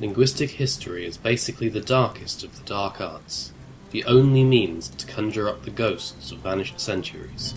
linguistic history is basically the darkest of the dark arts, the only means to conjure up the ghosts of vanished centuries.